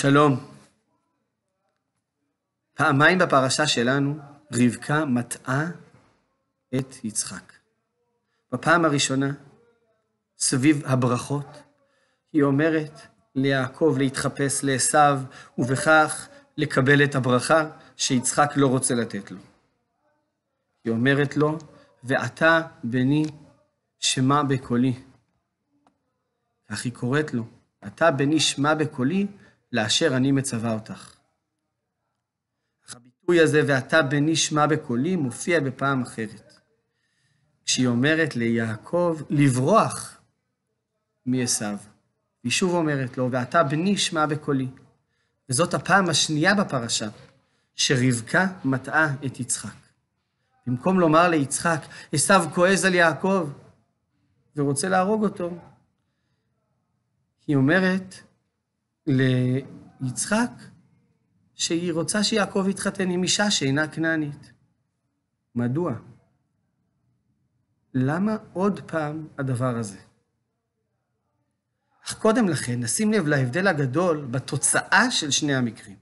שלום. פעמיים בפרשה שלנו רבקה מטעה את יצחק. בפעם הראשונה, סביב הברכות, היא אומרת ליעקב להתחפש לעשו, ובכך לקבל את הברכה שיצחק לא רוצה לתת לו. היא אומרת לו, ואתה בני שמע בקולי. כך היא קוראת לו, אתה בני שמע בקולי, לאשר אני מצווה אותך. אך הביטוי הזה, ואתה בני שמע בקולי, מופיע בפעם אחרת. כשהיא אומרת ליעקב לברוח מעשו. היא שוב אומרת לו, ואתה בני שמע בקולי. וזאת הפעם השנייה בפרשה, שרבקה מטעה את יצחק. במקום לומר ליצחק, עשו כועז על יעקב ורוצה להרוג אותו, היא אומרת ליצחק שהיא רוצה שיעקב יתחתן עם אישה שאינה כנענית. מדוע? למה עוד פעם הדבר הזה? אך קודם לכן, נשים לב להבדל הגדול בתוצאה של שני המקרים.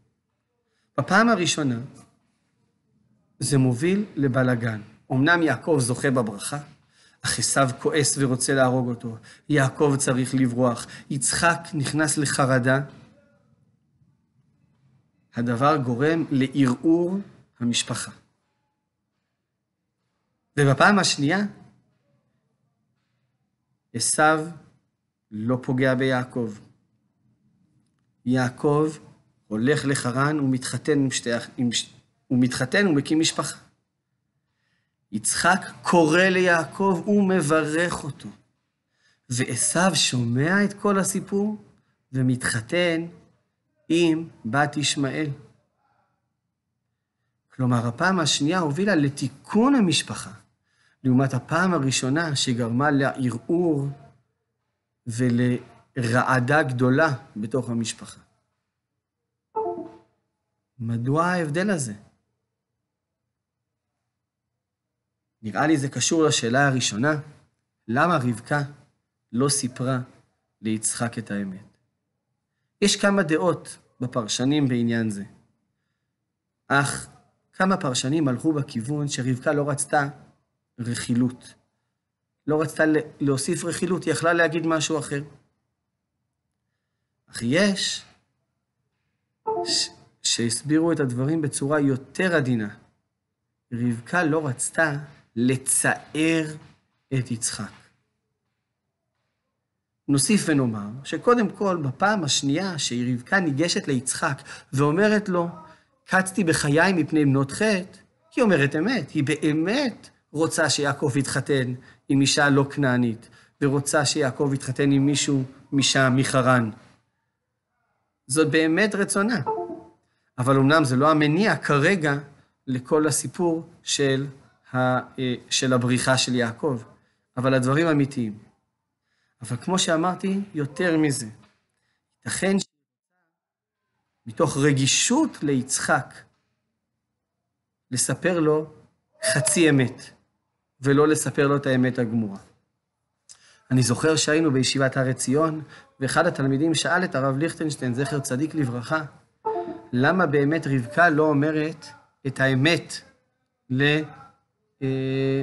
בפעם הראשונה, זה מוביל לבלגן. אמנם יעקב זוכה בברכה, אך עשיו כועס ורוצה להרוג אותו. יעקב צריך לברוח. יצחק נכנס לחרדה. הדבר גורם לערעור המשפחה. ובפעם השנייה, עשיו לא פוגע ביעקב. יעקב הולך לחרן ומתחתן עם שתי, עם, הוא מתחתן ומקים משפחה. יצחק קורא ליעקב ומברך אותו. ועשו שומע את כל הסיפור ומתחתן עם בת ישמעאל. כלומר, הפעם השנייה הובילה לתיקון המשפחה, לעומת הפעם הראשונה שגרמה לערעור ולרעדה גדולה בתוך המשפחה. מדוע ההבדל הזה? נראה לי זה קשור לשאלה הראשונה, למה רבקה לא סיפרה ליצחק את האמת? יש כמה דעות בפרשנים בעניין זה, אך כמה פרשנים הלכו בכיוון שרבקה לא רצתה רכילות. לא רצתה להוסיף רכילות, היא יכלה להגיד משהו אחר. אך יש ש... שהסבירו את הדברים בצורה יותר עדינה. רבקה לא רצתה לצער את יצחק. נוסיף ונאמר שקודם כל, בפעם השנייה שרבקה ניגשת ליצחק ואומרת לו, קצתי בחיי מפני בנות חטא, היא אומרת אמת, היא באמת רוצה שיעקב יתחתן עם אישה לא כנענית, ורוצה שיעקב יתחתן עם מישהו משם, מחרן. זאת באמת רצונה. אבל אמנם זה לא המניע כרגע לכל הסיפור של של הבריחה של יעקב, אבל הדברים אמיתיים. אבל כמו שאמרתי, יותר מזה, ייתכן מתוך רגישות ליצחק, לספר לו חצי אמת, ולא לספר לו את האמת הגמורה. אני זוכר שהיינו בישיבת הר עציון, ואחד התלמידים שאל את הרב ליכטנשטיין, זכר צדיק לברכה, למה באמת רבקה לא אומרת את האמת ל... אה,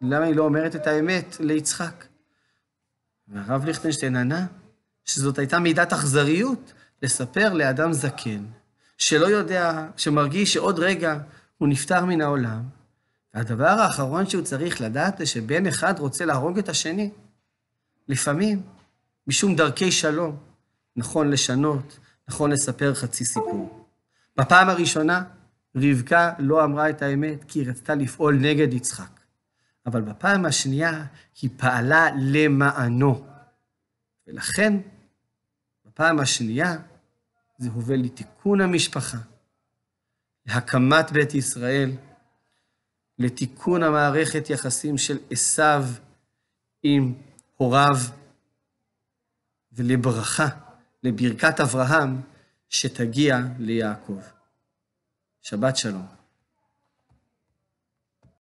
למה היא לא אומרת את האמת ליצחק? והרב ליכטנשטיין ענה שזאת הייתה מידת אכזריות לספר לאדם זקן, שלא יודע, שמרגיש שעוד רגע הוא נפטר מן העולם, והדבר האחרון שהוא צריך לדעת זה שבן אחד רוצה להרוג את השני. לפעמים, משום דרכי שלום, נכון לשנות, נכון לספר חצי סיפור. בפעם הראשונה, רבקה לא אמרה את האמת כי היא רצתה לפעול נגד יצחק. אבל בפעם השנייה היא פעלה למענו. ולכן, בפעם השנייה זה הובל לתיקון המשפחה, להקמת בית ישראל, לתיקון המערכת יחסים של עשיו עם הוריו, ולברכה, לברכת אברהם, שתגיע ליעקב. שבת שלום.